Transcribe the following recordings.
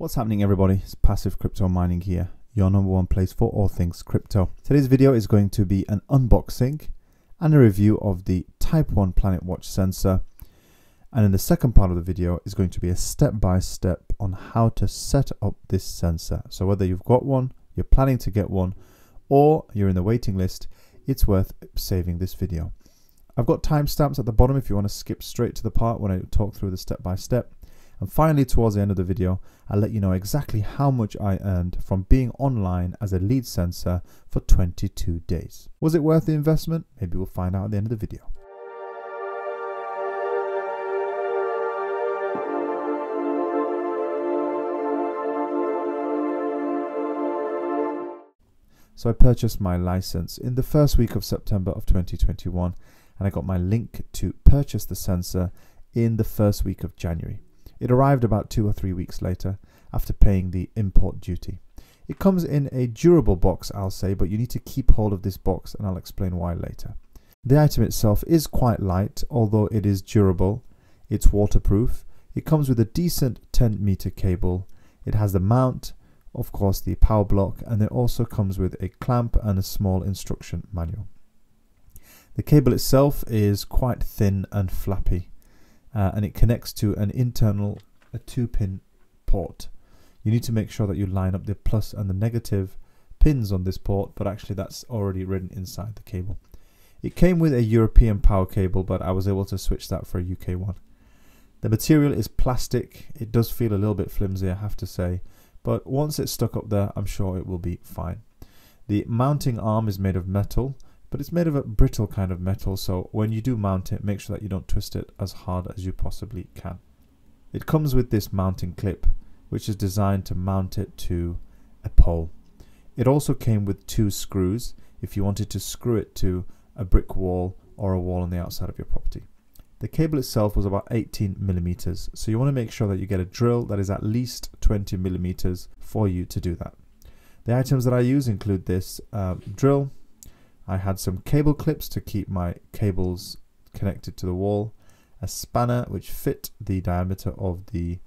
What's happening everybody? It's Passive Crypto Mining here, your number one place for all things crypto. Today's video is going to be an unboxing and a review of the Type 1 Planet Watch sensor. And in the second part of the video is going to be a step-by-step -step on how to set up this sensor. So whether you've got one, you're planning to get one, or you're in the waiting list, it's worth saving this video. I've got timestamps at the bottom if you want to skip straight to the part when I talk through the step-by-step. step by step and finally, towards the end of the video, I'll let you know exactly how much I earned from being online as a lead sensor for 22 days. Was it worth the investment? Maybe we'll find out at the end of the video. So I purchased my license in the first week of September of 2021 and I got my link to purchase the sensor in the first week of January. It arrived about two or three weeks later after paying the import duty. It comes in a durable box, I'll say, but you need to keep hold of this box and I'll explain why later. The item itself is quite light, although it is durable. It's waterproof. It comes with a decent 10 meter cable. It has the mount, of course the power block, and it also comes with a clamp and a small instruction manual. The cable itself is quite thin and flappy uh, and it connects to an internal a two pin port. You need to make sure that you line up the plus and the negative pins on this port, but actually that's already written inside the cable. It came with a European power cable, but I was able to switch that for a UK one. The material is plastic. It does feel a little bit flimsy, I have to say, but once it's stuck up there, I'm sure it will be fine. The mounting arm is made of metal, but it's made of a brittle kind of metal so when you do mount it make sure that you don't twist it as hard as you possibly can. It comes with this mounting clip which is designed to mount it to a pole. It also came with two screws if you wanted to screw it to a brick wall or a wall on the outside of your property. The cable itself was about 18 millimeters, so you want to make sure that you get a drill that is at least 20 millimeters for you to do that. The items that I use include this uh, drill, I had some cable clips to keep my cables connected to the wall, a spanner which fit the diameter of the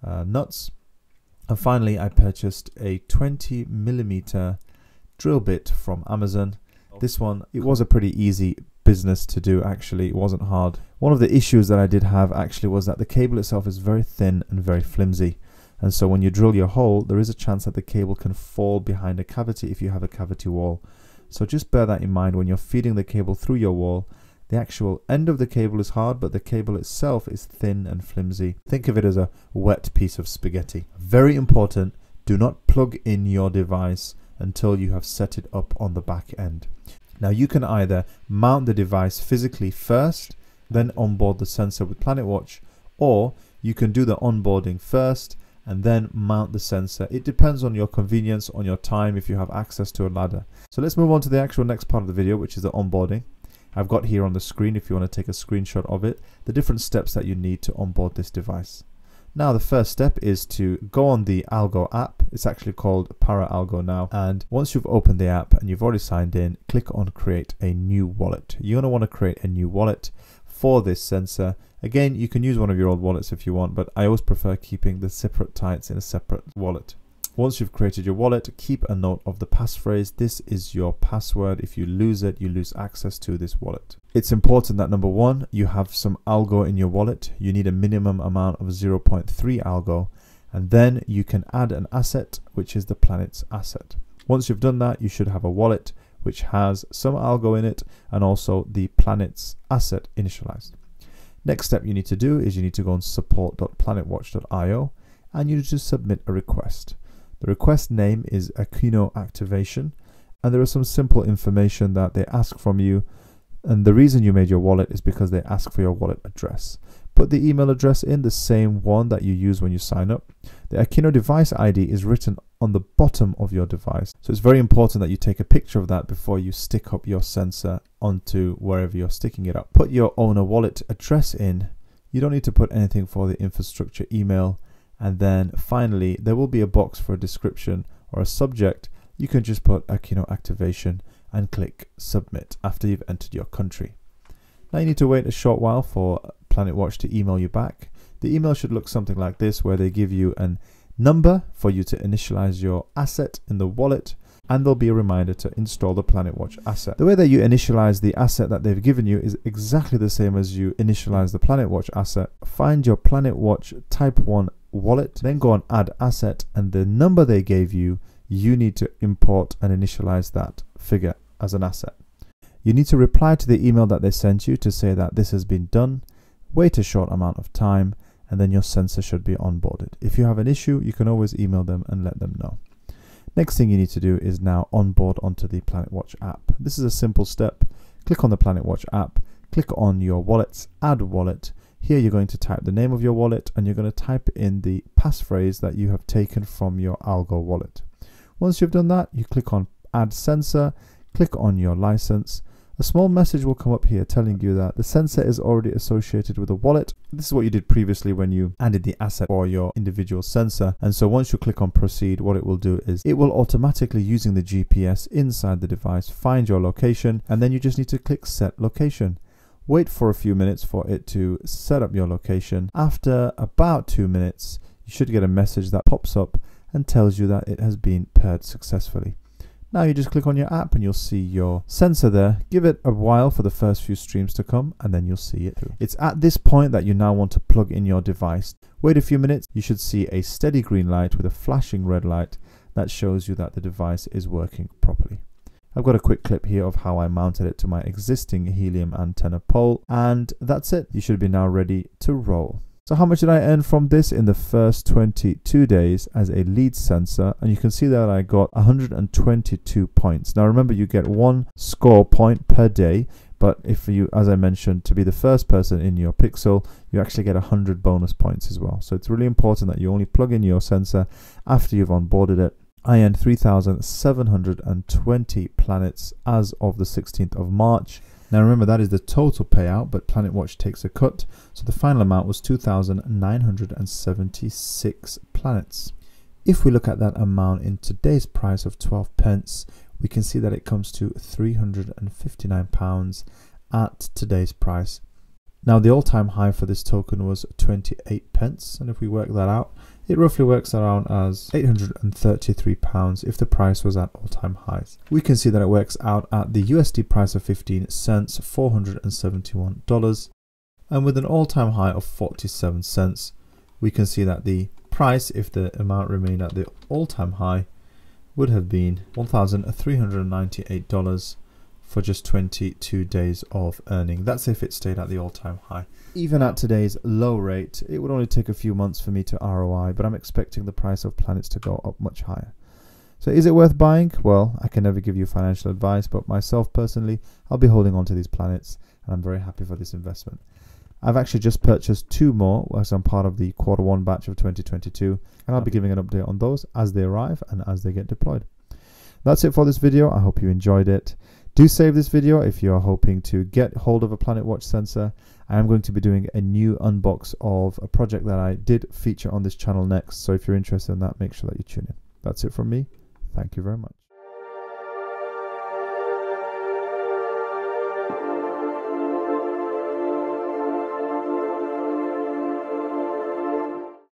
uh, nuts, and finally I purchased a 20 millimeter drill bit from Amazon. This one, it was a pretty easy business to do actually, it wasn't hard. One of the issues that I did have actually was that the cable itself is very thin and very flimsy. And so when you drill your hole, there is a chance that the cable can fall behind a cavity if you have a cavity wall. So just bear that in mind when you're feeding the cable through your wall. The actual end of the cable is hard, but the cable itself is thin and flimsy. Think of it as a wet piece of spaghetti. Very important, do not plug in your device until you have set it up on the back end. Now you can either mount the device physically first, then onboard the sensor with PlanetWatch, or you can do the onboarding first and then mount the sensor. It depends on your convenience, on your time, if you have access to a ladder. So let's move on to the actual next part of the video, which is the onboarding. I've got here on the screen, if you want to take a screenshot of it, the different steps that you need to onboard this device. Now the first step is to go on the Algo app. It's actually called Pera Algo now. And once you've opened the app and you've already signed in, click on create a new wallet. You're going to want to create a new wallet for this sensor. Again, you can use one of your old wallets if you want, but I always prefer keeping the separate tights in a separate wallet. Once you've created your wallet, keep a note of the passphrase. This is your password. If you lose it, you lose access to this wallet. It's important that number one, you have some algo in your wallet. You need a minimum amount of 0.3 algo, and then you can add an asset, which is the planet's asset. Once you've done that, you should have a wallet which has some algo in it and also the planet's asset initialized. Next step you need to do is you need to go on support.planetwatch.io and you need to submit a request. The request name is Airqino Activation and there is some simple information that they ask from you and the reason you made your wallet is because they ask for your wallet address. Put the email address in, the same one that you use when you sign up. The Airqino device ID is written on the bottom of your device. So it's very important that you take a picture of that before you stick up your sensor onto wherever you're sticking it up. Put your owner wallet address in. You don't need to put anything for the infrastructure email. And then finally, there will be a box for a description or a subject. You can just put Airqino activation and click submit after you've entered your country. Now you need to wait a short while for Planet Watch to email you back. The email should look something like this where they give you an number for you to initialize your asset in the wallet and there'll be a reminder to install the Planet Watch asset. The way that you initialize the asset that they've given you is exactly the same as you initialize the Planet Watch asset. Find your Planet Watch Type 1 wallet, then go on add asset and the number they gave you, you need to import and initialize that figure as an asset. You need to reply to the email that they sent you to say that this has been done, wait a short amount of time, and then your sensor should be onboarded. If you have an issue, you can always email them and let them know. Next thing you need to do is now onboard onto the Planet Watch app. This is a simple step. Click on the Planet Watch app, click on your wallets, add wallet. Here you're going to type the name of your wallet and you're going to type in the passphrase that you have taken from your Algo wallet. Once you've done that, you click on add sensor, click on your license, a small message will come up here telling you that the sensor is already associated with a wallet. This is what you did previously when you added the asset for your individual sensor. And so once you click on proceed, what it will do is it will automatically using the GPS inside the device find your location and then you just need to click set location. Wait for a few minutes for it to set up your location. After about two minutes, you should get a message that pops up and tells you that it has been paired successfully. Now you just click on your app and you'll see your sensor there. Give it a while for the first few streams to come and then you'll see it through. It's at this point that you now want to plug in your device. Wait a few minutes, you should see a steady green light with a flashing red light that shows you that the device is working properly. I've got a quick clip here of how I mounted it to my existing helium antenna pole and that's it. You should be now ready to roll. So how much did I earn from this in the first 22 days as a lead sensor? And you can see that I got 122 points. Now remember you get one score point per day, but if you, as I mentioned, to be the first person in your pixel, you actually get 100 bonus points as well. So it's really important that you only plug in your sensor after you've onboarded it. I earned 3,720 planets as of the 16th of March. Now remember that is the total payout, but Planet Watch takes a cut, so the final amount was 2,976 planets. If we look at that amount in today's price of 12 pence, we can see that it comes to 359 pounds at today's price. Now the all-time high for this token was 28 pence, and if we work that out, it roughly works around as £833 if the price was at all-time highs. We can see that it works out at the USD price of 15 cents, $471, and with an all-time high of 47 cents, we can see that the price, if the amount remained at the all-time high, would have been $1,398 for just 22 days of earning. That's if it stayed at the all-time high. Even at today's low rate, it would only take a few months for me to ROI, but I'm expecting the price of planets to go up much higher. So is it worth buying? Well, I can never give you financial advice, but myself personally, I'll be holding on to these planets and I'm very happy for this investment. I've actually just purchased two more as I'm part of the quarter one batch of 2022 and I'll be giving an update on those as they arrive and as they get deployed. That's it for this video. I hope you enjoyed it. Do save this video if you are hoping to get hold of a Planet Watch sensor. I am going to be doing a new unbox of a project that I did feature on this channel next. So if you're interested in that, make sure that you tune in. That's it from me. Thank you very much.